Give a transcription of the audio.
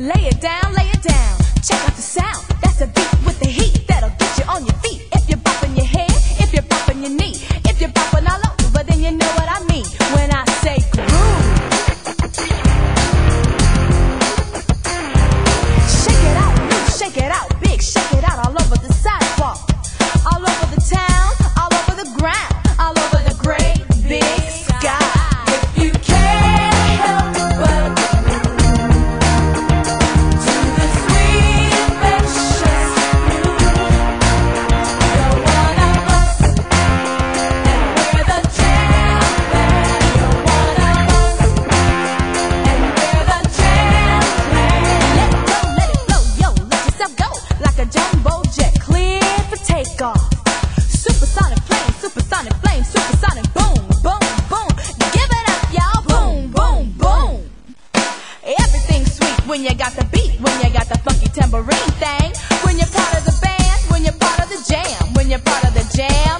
Lay it down, lay it down. Check out the sound. That's a beat. When you got the beat, when you got the funky tambourine thing. When you're part of the band, when you're part of the jam, when you're part of the jam.